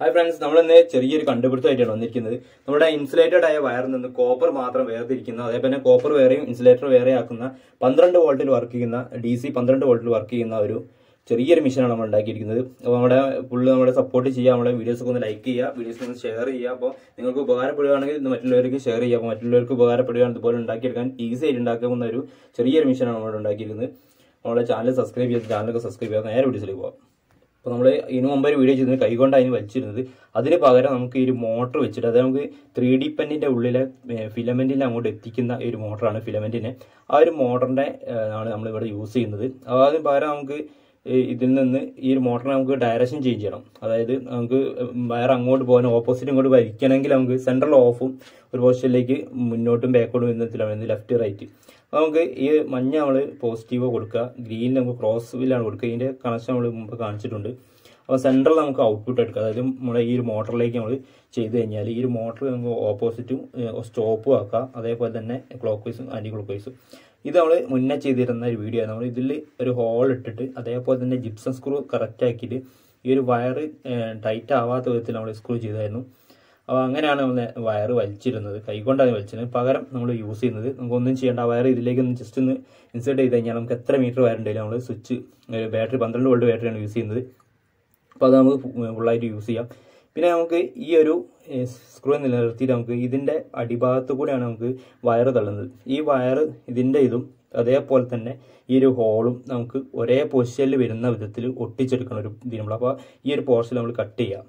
Hi friends നമ്മൾ ഇന്ന് ചെറിയൊരു കണ്ടുപിടുത്തമായിട്ടാണ് വന്നിരിക്കുന്നത്. നമ്മുടെ ഇൻസുലേറ്റഡ് ആയ വയറിൽ നിന്ന് കോപ്പർ മാത്രം വേർതിരിക്കുന്ന അതേപോലെ കോപ്പർ വേറെയും ഇൻസുലേറ്റർ വേറെ ആക്കുന്ന പന്ത്രണ്ട് വോൾട്ടിൽ വർക്ക് ചെയ്യുന്ന ഡി സി പന്ത്രണ്ട് വോൾട്ടിൽ വർക്ക് ചെയ്യുന്ന ഒരു ചെറിയൊരു മിഷനാണ് നമ്മൾ ഉണ്ടാക്കിയിരിക്കുന്നത്. അപ്പോൾ നമ്മുടെ ഫുള്ള് നമ്മുടെ സപ്പോർട്ട് ചെയ്യുക നമ്മുടെ വീഡിയോസൊക്കെ ഒന്ന് ലൈക്ക് ചെയ്യുക വീഡിയോസ് ഒന്ന് ഷെയർ ചെയ്യുക. അപ്പോൾ നിങ്ങൾക്ക് ഉപകാരപ്പെടുകയാണെങ്കിൽ ഇത് മറ്റുള്ളവർക്ക് ഷെയർ ചെയ്യുക. അപ്പോൾ മറ്റുള്ളവർക്ക് ഉപകാരപ്പെടുകയാണ് ഇതുപോലെ ഉണ്ടാക്കിയെടുക്കാൻ ഈസി ആയിട്ട് ഉണ്ടാക്കാവുന്ന ഒരു ചെറിയൊരു മിഷനാണ് നമ്മൾ ഉണ്ടാക്കിയിരിക്കുന്നത്. നമ്മുടെ ചാനൽ സബ്സ്ക്രൈബ് ചെയ്ത് ചാനലൊക്കെ സബ്സ്ക്രൈബ് ചെയ്യാൻ നേരെ വീഡിയോസിലേക്ക് പോകാം അപ്പോൾ നമ്മൾ ഇതിനു മുമ്പ് ഒരു വീഡിയോ ചെയ്തത് കൈകൊണ്ട് അതിന് വലിച്ചിരുന്നത്. അതിന് പകരം നമുക്ക് ഈ ഒരു മോട്ടർ വെച്ചിട്ട് അതായത് നമുക്ക് ത്രീ ഡി പെന്നിന്റെ ഉള്ളിലെ ഫിലമെന്റിനെ അങ്ങോട്ട് എത്തിക്കുന്ന ഒരു മോട്ടറാണ് ഫിലമെന്റിനെ ആ ഒരു മോട്ടറിന്റെ ആണ് നമ്മളിവിടെ യൂസ് ചെയ്യുന്നത്. അപ്പോൾ അതിന് പകരം നമുക്ക് ഇതിൽ നിന്ന് ഈ ഒരു മോട്ടറിനെ നമുക്ക് ഡയറക്ഷൻ ചേഞ്ച് ചെയ്യണം. അതായത് നമുക്ക് വയർ അങ്ങോട്ട് പോകാൻ ഓപ്പോസിറ്റ് ഇങ്ങോട്ട് വലിക്കണമെങ്കിൽ നമുക്ക് സെൻട്രൽ ഓഫും ഒരു പൊസിഷനിലേക്ക് മുന്നോട്ടും ബാക്കോട്ടും വരുന്നതിലാണ് ലെഫ്റ്റ് റൈറ്റ് അപ്പോൾ നമുക്ക് ഈ മഞ്ഞ നമ്മൾ പോസിറ്റീവ് കൊടുക്കുക. ഗ്രീനിൽ നമുക്ക് ക്രോസ് വില്ലാണ് കൊടുക്കുക. ഇതിന്റെ കണക്ഷൻ നമ്മൾ മുമ്പ് കാണിച്ചിട്ടുണ്ട്. അപ്പോൾ സെൻട്രൽ നമുക്ക് ഔട്ട്പുട്ട് എടുക്കുക. അതായത് നമ്മുടെ ഈ ഒരു മോട്ടറിലേക്ക് നമ്മൾ ചെയ്ത് കഴിഞ്ഞാൽ ഈ ഒരു മോട്ടർ നമുക്ക് ഓപ്പോസിറ്റും സ്റ്റോപ്പും ആക്കുക അതേപോലെ തന്നെ ക്ലോക്ക് വൈസും ആന്റി ക്ലോക്ക് വൈസും ഇത് നമ്മൾ മുന്നേ ചെയ്തിരുന്ന ഒരു വീഡിയോ ആണ്. നമ്മൾ ഇതിൽ ഒരു ഹോൾ ഇട്ടിട്ട് അതേപോലെ തന്നെ ജിപ്സം സ്ക്രൂ കറക്റ്റ് ആക്കിയിട്ട് ഈ ഒരു വയർ ടൈറ്റ് ആവാത്ത വിധത്തിൽ നമ്മൾ സ്ക്രൂ ചെയ്തായിരുന്നു. അപ്പോൾ അങ്ങനെയാണ് നമ്മൾ വയർ വലിച്ചിരുന്നത്. കൈകൊണ്ടാണ് വലിച്ചിരുന്നത്. പകരം നമ്മൾ യൂസ് ചെയ്യുന്നത്. നമുക്കൊന്നും ചെയ്യേണ്ട ആ വയർ ഇതിലേക്ക് ഒന്ന് ജസ്റ്റ് ഒന്ന് ഇൻസേർട്ട് ചെയ്ത് കഴിഞ്ഞാൽ നമുക്ക് എത്ര മീറ്റർ വയർ ഉണ്ടെങ്കിലും നമ്മൾ സ്വിച്ച് ബാറ്ററി പന്ത്രണ്ട് വോൾട്ട് ബാറ്ററിയാണ് യൂസ് ചെയ്യുന്നത്. അപ്പോൾ അത് നമുക്ക് ഫുള്ളായിട്ട് യൂസ് ചെയ്യാം. പിന്നെ നമുക്ക് ഈ ഒരു സ്ക്രൂ നിലനിർത്തിയിട്ട് നമുക്ക് ഇതിന്റെ അടിഭാഗത്ത് കൂടെയാണ് നമുക്ക് വയർ തള്ളുന്നത്. ഈ വയർ ഇതിന്റെ ഇതും അതേപോലെ തന്നെ ഈ ഒരു ഹോളും നമുക്ക് ഒരേ പൊസിഷനിൽ വരുന്ന വിധത്തിൽ ഒട്ടിച്ചെടുക്കണം ഒരു ഇതിനുള്ള അപ്പോൾ ഈ ഒരു പോർഷൻ നമ്മൾ കട്ട് ചെയ്യാം.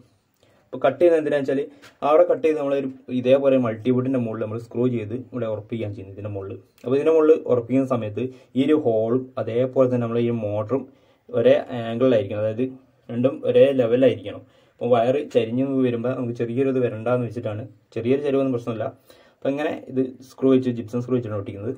അപ്പോൾ കട്ട് ചെയ്യുന്നത് എന്തിനാണെന്ന് വെച്ചാൽ അവിടെ കട്ട് ചെയ്ത് നമ്മളൊരു ഇതേപോലെ മൾട്ടിബോട്ടിന്റെ മുകളിൽ നമ്മൾ സ്ക്രൂ ചെയ്ത് ഇവിടെ ഉറപ്പിക്കുകയാണ് ചെയ്യുന്നത് ഇതിന്റെ മുകളിൽ അപ്പോൾ ഇതിന്റെ മുകളിൽ ഉറപ്പിക്കുന്ന സമയത്ത് ഈ ഒരു ഹോളും അതേപോലെ തന്നെ നമ്മൾ ഈ മോട്ടറും ഒരേ ആംഗിളിലായിരിക്കണം അതായത് രണ്ടും ഒരേ ലെവലായിരിക്കണം അപ്പോൾ വയർ ചരിഞ്ഞ് വരുമ്പോൾ നമുക്ക് ചെറിയൊരു ഇത് വരണ്ടെന്ന് വെച്ചിട്ടാണ്. ചെറിയൊരു ചരിവൊന്നും പ്രശ്നമില്ല. അപ്പോൾ ഇങ്ങനെ ഇത് സ്ക്രൂ വെച്ച് ജിപ്സം സ്ക്രൂ വെച്ചിട്ടാണ് ഒട്ടിക്കുന്നത്.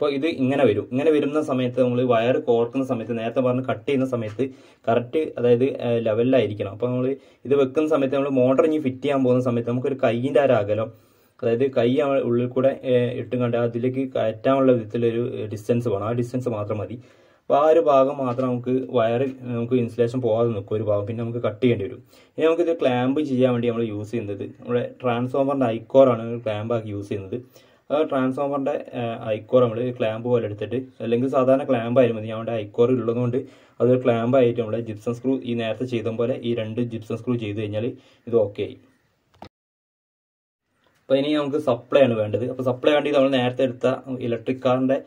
അപ്പോൾ ഇത് ഇങ്ങനെ വരും. ഇങ്ങനെ വരുന്ന സമയത്ത് നമ്മൾ വയർ കോർക്കുന്ന സമയത്ത് നേരത്തെ പറഞ്ഞ് കട്ട് ചെയ്യുന്ന സമയത്ത് കറക്റ്റ് അതായത് ലെവലിലായിരിക്കണം അപ്പോൾ നമ്മൾ ഇത് വെക്കുന്ന സമയത്ത് നമ്മൾ മോട്ടർ ഇനി ഫിറ്റ് ചെയ്യാൻ പോകുന്ന സമയത്ത് നമുക്കൊരു കൈയിന്റെ ഒരു അകലം അതായത് കൈ ഉള്ളിൽ കൂടെ ഇട്ടും കണ്ട് അതിലേക്ക് കയറ്റാനുള്ള വിധത്തിലൊരു ഡിസ്റ്റൻസ് വേണം. ആ ഡിസ്റ്റൻസ് മാത്രം മതി. അപ്പോൾ ആ ഒരു ഭാഗം മാത്രം നമുക്ക് വയർ നമുക്ക് ഇൻസുലേഷൻ പോകാതെ നിൽക്കും ഒരു ഭാഗം. പിന്നെ നമുക്ക് കട്ട് ചെയ്യേണ്ടി വരും. ഇനി നമുക്കിത് ക്ലാമ്പ് ചെയ്യാൻ വേണ്ടി നമ്മൾ യൂസ് ചെയ്യുന്നത്. നമ്മുടെ ട്രാൻസ്ഫോമറിന്റെ ഐക്കോറാണ് ക്ലാമ്പ് ആക്കി യൂസ് ചെയ്യുന്നത്. ആ ട്രാൻസ്ഫോമറിന്റെ ഐക്കോർ നമ്മൾ ക്ലാമ്പ് പോലെ എടുത്തിട്ട് അല്ലെങ്കിൽ സാധാരണ ക്ലാമ്പ് ആയാലും മതി. ഞങ്ങളുടെ ഐക്കോർ ഉള്ളതുകൊണ്ട് അതൊരു ക്ലാമ്പ് ആയിട്ട് നമ്മൾ ജിപ്സം സ്ക്രൂ ഈ നേരത്തെ ചെയ്ത പോലെ ഈ രണ്ട് ജിപ്സം സ്ക്രൂ ചെയ്ത് കഴിഞ്ഞാൽ ഇത് ഓക്കെ ആയി. അപ്പോൾ ഇനി നമുക്ക് സപ്ലൈ ആണ് വേണ്ടത്. അപ്പോൾ സപ്ലൈ വേണ്ടി നമ്മൾ നേരത്തെ എടുത്ത ഇലക്ട്രിക് കാറിന്റെ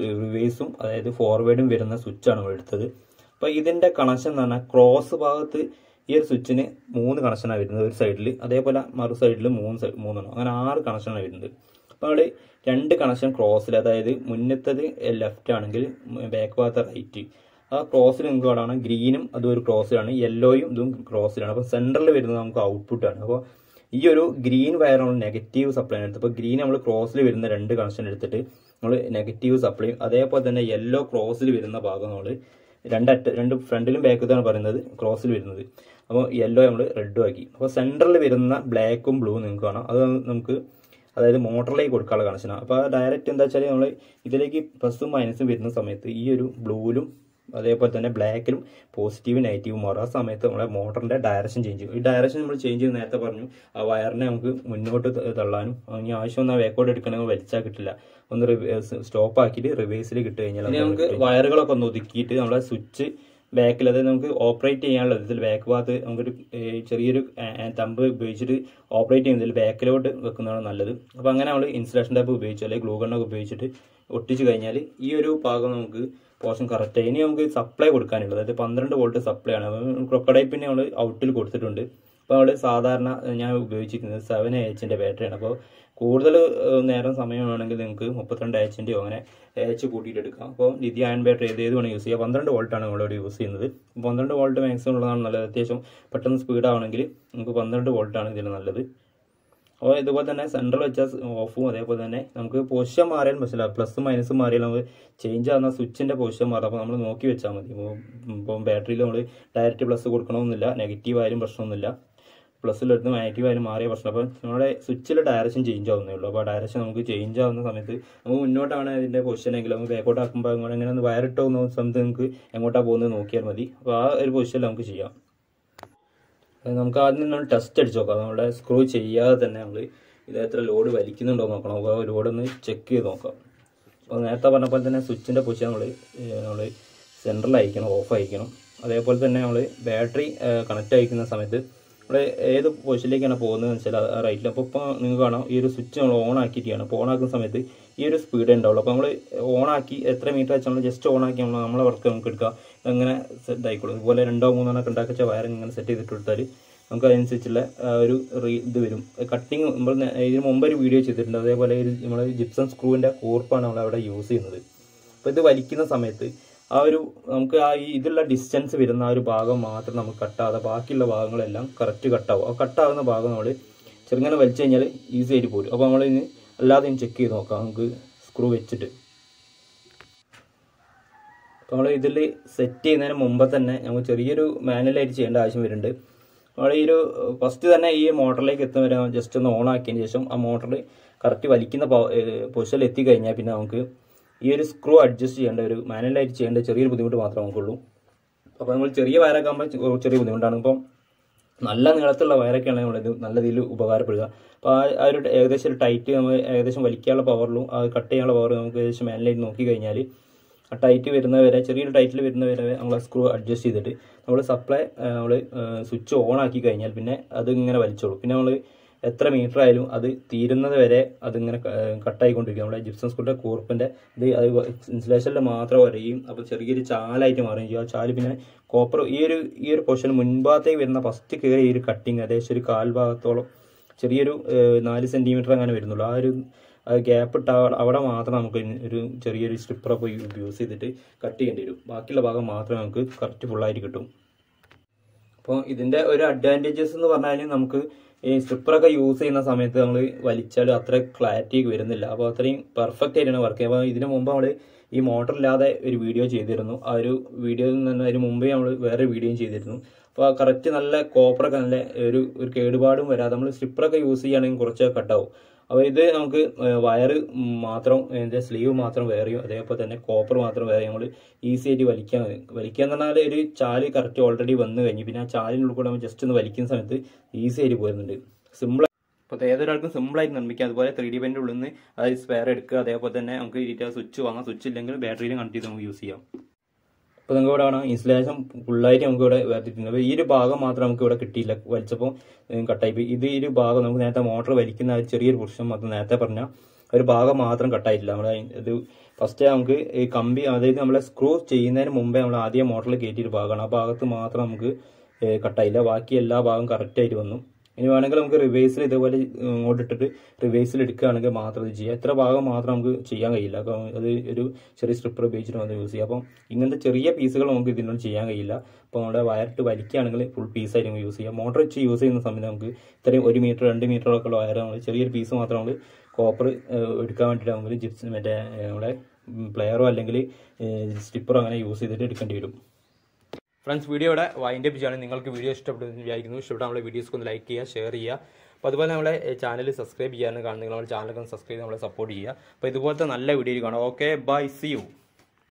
റിവേഴ്സും അതായത് ഫോർവേഡും വരുന്ന സ്വിച്ചാണ് നമ്മൾ എടുത്തത്. അപ്പോൾ ഇതിന്റെ കണക്ഷൻ എന്ന് പറഞ്ഞാൽ ക്രോസ് ഭാഗത്ത് ഈ ഒരു സ്വിച്ചിന് മൂന്ന് കണക്ഷനാണ് വരുന്നത് ഒരു സൈഡിൽ അതേപോലെ മറു സൈഡിൽ മൂന്ന് മൂന്നെണ്ണം. അങ്ങനെ ആറ് കണക്ഷനാണ് വരുന്നത്. അപ്പോൾ നമ്മൾ രണ്ട് കണക്ഷൻ ക്രോസിൽ അതായത് മുന്നത്തത് ലെഫ്റ്റ് ആണെങ്കിൽ ബാക്ക് ഭാഗത്ത് റൈറ്റ് ആ ക്രോസിൽ നിങ്ങൾക്ക് കാണാം ഗ്രീനും അതും ഒരു ക്രോസിലാണ് യെല്ലോയും ഇതും ക്രോസിലാണ് അപ്പോൾ സെന്ററിൽ വരുന്നത് നമുക്ക് ഔട്ട്പുട്ടാണ് അപ്പോൾ ഈ ഒരു ഗ്രീൻ വയർ നമ്മൾ നെഗറ്റീവ് സപ്ലൈ എടുത്ത് അപ്പോൾ ഗ്രീൻ നമ്മൾ ക്രോസിൽ വരുന്ന രണ്ട് കണക്ഷൻ എടുത്തിട്ട് നമ്മൾ നെഗറ്റീവ് സപ്ലൈ അതേപോലെ തന്നെ യെല്ലോ ക്രോസിൽ വരുന്ന ഭാഗം നമ്മൾ രണ്ടറ്റ രണ്ട് ഫ്രണ്ടിലും ബാക്കിലാണ് പറയുന്നത് ക്രോസിൽ വരുന്നത്. അപ്പോൾ യെല്ലോ നമ്മൾ റെഡും ആക്കി. അപ്പോൾ സെന്ററിൽ വരുന്ന ബ്ലാക്കും ബ്ലൂവും നിങ്ങൾക്ക് കാണാം. അത് നമുക്ക് അതായത് മോട്ടറിലേക്ക് കൊടുക്കാനുള്ള കണക്ഷനാണ് അപ്പോൾ ഡയറക്റ്റ് എന്താ വെച്ചാൽ നമ്മൾ ഇതിലേക്ക് പ്ലസും മൈനസും വരുന്ന സമയത്ത് ഈ ഒരു ബ്ലൂവിലും അതേപോലെ തന്നെ ബ്ലാക്കിലും പോസിറ്റീവ് നെഗറ്റീവ് മാറും ആ സമയത്ത് നമ്മളെ മോട്ടറിന്റെ ഡയറക്ഷൻ ചേഞ്ച് ചെയ്യും. ഈ ഡയറക്ഷൻ നമ്മൾ ചേഞ്ച് ചെയ്ത് നേരത്തെ പറഞ്ഞു ആ വയറിനെ നമുക്ക് മുന്നോട്ട് തള്ളാനും ഇനി ആവശ്യം ഒന്നും വേക്കോട്ട് എടുക്കണമെങ്കിൽ വലിച്ചാൽ കിട്ടില്ല. ഒന്ന് റിവേഴ്സ് സ്റ്റോപ്പ് ആക്കിയിട്ട് റിവേഴ്സിൽ കിട്ടുകഴിഞ്ഞാൽ നമുക്ക് വയറുകളൊക്കെ ഒന്ന് ഒതുക്കിയിട്ട് നമ്മളെ സ്വിച്ച് ബാക്കിൽ അതായത് നമുക്ക് ഓപ്പറേറ്റ് ചെയ്യാനുള്ള വിധത്തിൽ ബാക്ക് ഭാഗത്ത് നമുക്കൊരു ചെറിയൊരു തമ്പ് ഉപയോഗിച്ചിട്ട് ഓപ്പറേറ്റ് ചെയ്യുന്നതിൽ ബാക്കിലോട്ട് വെക്കുന്നതാണ് നല്ലത്. അപ്പോൾ അങ്ങനെ നമ്മൾ ഇൻസുലേഷൻ ടാപ്പ് ഉപയോഗിച്ചു അല്ലെങ്കിൽ ഗ്ലൂ ഗണ്ണൊക്കെ ഉപയോഗിച്ചിട്ട് ഒട്ടിച്ച് കഴിഞ്ഞാൽ ഈ ഒരു ഭാഗം നമുക്ക് പോർഷൻ കറക്റ്റ് ഇനി നമുക്ക് സപ്ലൈ കൊടുക്കാനുള്ളത്. അതായത് പന്ത്രണ്ട് വോൾട്ട് സപ്ലൈ ആണ്. ക്രൊക്കഡൈപ്പിനെ നമ്മൾ ഔട്ടിൽ കൊടുത്തിട്ടുണ്ട്. അപ്പോൾ നമ്മൾ സാധാരണ ഞാൻ ഉപയോഗിച്ചിരിക്കുന്നത് സെവൻ എച്ചിന്റെ ബാറ്ററിയാണ് അപ്പോൾ കൂടുതൽ നേരം സമയമാണെങ്കിൽ നിങ്ങൾക്ക് മുപ്പത്തിരണ്ട് എച്ചിന്റെയോ അങ്ങനെ എച്ച് കൂട്ടിയിട്ട് എടുക്കാം. അപ്പോൾ ലിഥിയം അയൺ ബാറ്ററി ഏത് ഏത് വേണമെങ്കിൽ യൂസ് ചെയ്യാം. പന്ത്രണ്ട് വോൾട്ടാണ് നമ്മളിവിടെ യൂസ് ചെയ്യുന്നത്. പന്ത്രണ്ട് വോൾട്ട് മാക്സിമം ഉള്ളതാണ് നല്ലത്. അത്യാവശ്യം പെട്ടെന്ന് സ്പീഡ് ആവണമെങ്കിൽ നമുക്ക് പന്ത്രണ്ട് വോൾട്ടാണ് ഇതിൽ നല്ലത്. അപ്പോൾ ഇതുപോലെ തന്നെ സെൻട്രൽ വെച്ചാൽ ഓഫും അതേപോലെ തന്നെ നമുക്ക് പൊസിഷൻ മാറിയാൽ മനസ്സില പ്ലസ് മൈനസ് മാറിയാൽ നമുക്ക് ചേഞ്ച് ആകുന്ന സ്വിച്ചിന്റെ പൊസിഷൻ മാറും. അപ്പോൾ നമ്മൾ നോക്കി വെച്ചാൽ മതി. ഇപ്പോൾ ഇപ്പം ബാറ്ററിയിൽ നമ്മൾ ഡയറക്റ്റ് പ്ലസ് കൊടുക്കണമെന്നില്ല. നെഗറ്റീവ് ആയാലും പ്രശ്നമൊന്നുമില്ല. പ്ലസ്സിലെടുത്ത് നെഗറ്റീവ് ആയാലും മാറിയ പ്രശ്നം. അപ്പോൾ നമ്മുടെ സ്വിച്ചിൽ ഡയറക്ഷൻ ചേഞ്ച് ആവുന്നേ ഉള്ളൂ. അപ്പോൾ ഡയറക്ഷൻ നമുക്ക് ചേഞ്ച് ആവുന്ന സമയത്ത് നമുക്ക് മുന്നോട്ടാണ് ഇതിന്റെ പൊസിഷൻ എങ്കിൽ നമുക്ക് ബാക്കോട്ട് ആക്കുമ്പോൾ അങ്ങനെ അങ്ങനെ ഒന്ന് വയറിട്ട് പോകുന്ന സമയത്ത് നമുക്ക് എങ്ങോട്ടാണ് പോകുന്നത് നോക്കിയാൽ മതി. അപ്പോൾ ആ ഒരു പൊസിഷനിൽ നമുക്ക് ചെയ്യാം. നമുക്ക് ആദ്യം നമ്മൾ ടെസ്റ്റ് അടിച്ച് നോക്കാം. നമ്മുടെ സ്ക്രൂ ചെയ്യാതെ തന്നെ നമ്മൾ ഇത് എത്ര ലോഡ് വലിക്കുന്നുണ്ടോ നോക്കണം. നമുക്ക് ലോഡ് ഒന്ന് ചെക്ക് ചെയ്ത് നോക്കാം. അപ്പോൾ നേരത്തെ പറഞ്ഞ പോലെ തന്നെ സ്വിച്ചിന്റെ പൊസിഷൻ നമ്മൾ നമ്മൾ സെൻട്രലായിരിക്കണം ഓഫ് ആയിരിക്കണം അതേപോലെ തന്നെ നമ്മൾ ബാറ്ററി കണക്റ്റ് അയക്കുന്ന സമയത്ത് നമ്മൾ ഏത് പൊസിഷനിലേക്കാണ് പോകുന്നത് വെച്ചാൽ ആ റൈറ്റിൽ അപ്പോൾ ഇപ്പോൾ നിങ്ങൾക്ക് കാണാം ഈ ഒരു സ്വിച്ച് നമ്മൾ ഓൺ ആക്കിയിട്ടാണ് അപ്പോൾ ഓൺ ആക്കുന്ന സമയത്ത് ഈ ഒരു സ്പീഡ് ഉണ്ടാവുള്ളൂ അപ്പോൾ നമ്മൾ ഓൺ ആക്കി എത്ര മീറ്റർ വെച്ചാൽ നമ്മൾ ജസ്റ്റ് ഓൺ ആക്കി നമ്മൾ നമ്മളെ വർക്ക് നമുക്ക് എടുക്കാം. അങ്ങനെ സെറ്റ് ആയിക്കോളും ഇതുപോലെ രണ്ടോ മൂന്നോ എണ്ണം ഉണ്ടാക്കിച്ച വയറിങ് ഇങ്ങനെ സെറ്റ് ചെയ്തിട്ട് കൊടുത്താൽ നമുക്ക് അതിനനുസരിച്ചുള്ള ഒരു ഇത് വരും. കട്ടിങ് നമ്മൾ ഇതിന് മുമ്പ് ഒരു വീഡിയോ ചെയ്തിട്ടുണ്ട്. അതേപോലെ ഒരു നമ്മൾ ജിപ്സം സ്ക്രൂവിന്റെ കൂർപ്പാണ് നമ്മൾ അവിടെ യൂസ് ചെയ്യുന്നത്. അപ്പോൾ ഇത് വലിക്കുന്ന സമയത്ത് ആ ഒരു നമുക്ക് ആ ഈ ഇതിലുള്ള ഡിസ്റ്റൻസ് വരുന്ന ആ ഒരു ഭാഗം മാത്രം നമുക്ക് കട്ടാതെ ബാക്കിയുള്ള ഭാഗങ്ങളെല്ലാം കറക്റ്റ് കട്ടാവും ആ കട്ടാകുന്ന ഭാഗം നമ്മൾ ചെറുങ്ങനെ വലിച്ചു കഴിഞ്ഞാൽ ഈസി ആയിട്ട് പോരും. അപ്പോൾ നമ്മൾ ഇനി അല്ലാതെ ചെക്ക് ചെയ്ത് നോക്കാം. നമുക്ക് സ്ക്രൂ വെച്ചിട്ട്. അപ്പോൾ നമ്മൾ ഇതിൽ സെറ്റ് ചെയ്യുന്നതിന് മുമ്പ് തന്നെ നമുക്ക് ചെറിയൊരു മാനുവലായിട്ട് ചെയ്യേണ്ട ആവശ്യം വരുന്നുണ്ട്. നമ്മൾ ഈ ഒരു ഫസ്റ്റ് തന്നെ ഈ മോട്ടറിലേക്ക് എത്തുന്ന വരെ ജസ്റ്റ് ഒന്ന് ഓൺ ആക്കിയതിന് ശേഷം ആ മോട്ടർ കറക്റ്റ് വലിക്കുന്ന പൊസിഷനിൽ എത്തിക്കഴിഞ്ഞാൽ പിന്നെ നമുക്ക് ഈ ഒരു സ്ക്രൂ അഡ്ജസ്റ്റ് ചെയ്യേണ്ട ഒരു മാനുവലായിട്ട് ചെയ്യേണ്ട ചെറിയൊരു ബുദ്ധിമുട്ട് മാത്രമേ നമുക്കുള്ളൂ. അപ്പോൾ നമ്മൾ ചെറിയ വയറൊക്കെ ആകുമ്പോൾ ചെറിയ ബുദ്ധിമുട്ടാണ്. ഇപ്പം നല്ല നീളത്തുള്ള വയറൊക്കെയാണ് നമ്മളിത് നല്ല രീതിയിൽ ഉപകാരപ്പെടുക. അപ്പോൾ ആ ആ ഒരു ഏകദേശം ഒരു ടൈറ്റ് നമ്മൾ ഏകദേശം വലിക്കാനുള്ള പവറിലും അത് കട്ട് ചെയ്യാനുള്ള പവർ നമുക്ക് ഏകദേശം മാനുവലായിട്ട് നോക്കി കഴിഞ്ഞാൽ ആ ടൈറ്റ് വരുന്നവരെ ചെറിയൊരു ടൈറ്റിൽ വരുന്നവരെ നമ്മൾ സ്ക്രൂ അഡ്ജസ്റ്റ് ചെയ്തിട്ട് നമ്മൾ സപ്ലൈ നമ്മൾ സ്വിച്ച് ഓൺ ആക്കി കഴിഞ്ഞാൽ പിന്നെ അത് ഇങ്ങനെ വലിച്ചോളൂ. പിന്നെ നമ്മൾ എത്ര മീറ്റർ ആയാലും അത് തീരുന്നത് വരെ അതിങ്ങനെ കട്ടായിക്കൊണ്ടിരിക്കും. നമ്മുടെ ജിപ്സം സ്കൂളിന്റെ കൂർപ്പിന്റെ ഇത് അത് ഇൻസുലേഷനിൽ മാത്രം വരെയും അപ്പോൾ ചെറിയൊരു ചാലായിട്ട് മാറുകയും ചെയ്യും. ആ ചാൽ പിന്നെ കോപ്പർ ഈ ഒരു ഈ ഒരു പൊസിഷൻ മുൻഭാഗത്തേക്ക് വരുന്ന ഫസ്റ്റ് കയറി ഈ ഒരു കട്ടിങ് ഏകദേശം ഒരു കാൽഭാഗത്തോളം ചെറിയൊരു നാല് സെന്റിമീറ്റർ അങ്ങനെ വരുന്നുള്ളൂ. ആ ഒരു ഗ്യാപ്പ് ഇട്ട അവിടെ- മാത്രം നമുക്ക് ഒരു ചെറിയൊരു സ്ട്രിപ്പറൊക്കെ യൂസ് ചെയ്തിട്ട് കട്ട് ചെയ്യേണ്ടി വരും. ബാക്കിയുള്ള ഭാഗം മാത്രം നമുക്ക് കറക്റ്റ് ഫുള്ളായിട്ട് കിട്ടും. അപ്പോൾ ഇതിന്റെ ഒരു അഡ്വാന്റേജസ് എന്ന് പറഞ്ഞാൽ നമുക്ക് ഈ സ്ട്രിപ്പറൊക്കെ യൂസ് ചെയ്യുന്ന സമയത്ത് നമ്മൾ വലിച്ചാൽ അത്ര ക്ലാരിറ്റി വരുന്നില്ല. അപ്പോൾ അത്രയും പെർഫെക്റ്റ് ആയിട്ടാണ് വർക്ക് ചെയ്യുക. അപ്പോൾ ഇതിനു മുമ്പ് നമ്മൾ ഈ മോട്ടർ ഇല്ലാതെ ഒരു വീഡിയോ ചെയ്തിരുന്നു. ആ ഒരു വീഡിയോയിൽ നിന്ന് അതിന് മുമ്പേ നമ്മൾ വേറെ വീഡിയോയും ചെയ്തിരുന്നു. അപ്പോൾ കറക്റ്റ് നല്ല കോപ്പറൊക്കെ നല്ല ഒരു ഒരു കേടുപാടും വരാതെ നമ്മൾ സ്ലിപ്പറൊക്കെ യൂസ് ചെയ്യുകയാണെങ്കിൽ കുറച്ചൊക്കെ കട്ടാവും അപ്പോൾ ഇത് നമുക്ക് വയർ മാത്രം ഇതിന്റെ സ്ലീവ് മാത്രം വേറെയും അതേപോലെ തന്നെ കോപ്പർ മാത്രം വേറെ നമ്മൾ ഈസി ആയിട്ട് വലിക്കാൻ വലിക്കുക എന്ന് പറഞ്ഞാൽ ഒരു ചാൽ കറക്റ്റ് ഓൾറെഡി വന്നു കഴിഞ്ഞു പിന്നെ ആ ചാലിനുള്ളിൽ കൂടെ നമ്മൾ ജസ്റ്റ് ഒന്ന് വലിക്കുന്ന സമയത്ത് ഈസി ആയിട്ട് പോരുന്നുണ്ട്. സിമ്പിൾ അപ്പോൾ ഏതൊരാൾക്കും സിമ്പിളായിട്ട് നിർമ്മിക്കാം. അതുപോലെ ത്രീ ഡി പെന്റെ ഉള്ളിൽ നിന്ന് അതായത് സ്പെയർ എടുക്കുക. അതേപോലെ തന്നെ നമുക്ക് ഇതിന്റെ സ്വിച്ച് വാങ്ങാം. സ്വിച്ച് ഇല്ലെങ്കിൽ ബാറ്ററിയിൽ കണക്ട് ചെയ്ത് നമുക്ക് യൂസ് ചെയ്യാം. അപ്പോൾ നിങ്ങൾക്ക് ഇവിടെ കാണാം. ഇൻസ്റ്റലേഷൻ ഫുള്ളായിട്ട് നമുക്ക് ഇവിടെ വരത്തിട്ടുണ്ട് അപ്പോൾ ഈ ഒരു ഭാഗം മാത്രം നമുക്ക് ഇവിടെ കിട്ടിയില്ല. വലിച്ചപ്പോൾ കട്ടായി ഇത് ഈ ഒരു ഭാഗം നമുക്ക് നേരത്തെ മോട്ടർ വലിക്കുന്ന ഒരു ചെറിയൊരു പ്രശ്നം മാത്രം നേരത്തെ പറഞ്ഞാൽ ഒരു ഭാഗം മാത്രം കട്ടായിട്ടില്ല നമ്മൾ ഇത് ഫസ്റ്റ് നമുക്ക് ഈ കമ്പി അതായത് നമ്മളെ സ്ക്രൂ ചെയ്യുന്നതിന് മുമ്പേ നമ്മൾ ആദ്യം മോട്ടറിൽ കയറ്റിയൊരു ഭാഗമാണ്. ആ ഭാഗത്ത് മാത്രം നമുക്ക് കട്ടായില്ല ബാക്കി എല്ലാ ഭാഗം കറക്റ്റായിട്ട് വന്നു. ഇനി വേണമെങ്കിൽ നമുക്ക് റിവേഴ്സിൽ ഇതേപോലെ ഇങ്ങോട്ട് ഇട്ടിട്ട് റിവേഴ്സിൽ എടുക്കുകയാണെങ്കിൽ മാത്രം ഇത് ചെയ്യാം. എത്ര ഭാഗം മാത്രം നമുക്ക് ചെയ്യാൻ കഴിയില്ല. അത് ഒരു ചെറിയ സ്ട്രിപ്പർ ഉപയോഗിച്ചിട്ട് നമുക്ക് യൂസ് ചെയ്യാം. അപ്പം ഇങ്ങനത്തെ ചെറിയ പീസുകൾ നമുക്ക് ഇതിനോട് ചെയ്യാൻ കഴിയില്ല. അപ്പോൾ നമ്മുടെ വയറിട്ട് വലിക്കുകയാണെങ്കിൽ ഫുൾ പീസായിട്ട് നമുക്ക് യൂസ് ചെയ്യാം. മോട്ടർ വെച്ച് യൂസ് ചെയ്യുന്ന സമയത്ത് നമുക്ക് ഇത്രയും ഒരു മീറ്റർ രണ്ട് മീറ്ററൊക്കെ ഉള്ള വയർ നമ്മൾ ചെറിയൊരു പീസ് മാത്രം നമ്മൾ കോപ്പർ എടുക്കാൻ വേണ്ടിയിട്ട് നമുക്ക് ജിപ്സ് മറ്റേ നമ്മുടെ പ്ലെയറോ അല്ലെങ്കിൽ സ്റ്റിപ്പറോ അങ്ങനെ യൂസ് ചെയ്തിട്ട് എടുക്കേണ്ടി വരും. ഫ്രണ്ട്സ് വീഡിയോയുടെ വൈൻഡപ്പ് ചെയ്യാണ് നിങ്ങൾക്ക് വീഡിയോ ഇഷ്ടപ്പെട്ടെന്ന് വിചാരിക്കുന്നു. ഇഷ്ടപ്പെട്ട നമ്മുടെ വീഡിയോസ് ഒന്ന് ലൈക്ക് ചെയ്യുക ഷെയർ ചെയ്യുക. അപ്പോൾ അതുപോലെ നമ്മുടെ ചാനൽ സബ്സ്ക്രൈബ് ചെയ്യാനും നിങ്ങൾ നമ്മുടെ ചാനലൊക്കെ സബ്സ്ക്രൈബ് ചെയ്ത് നമ്മളെ സപ്പോർട്ട് ചെയ്യുക. അപ്പോൾ ഇതുപോലത്തെ നല്ല വീഡിയോ കാണാം ഓക്കെ ബൈ സി യു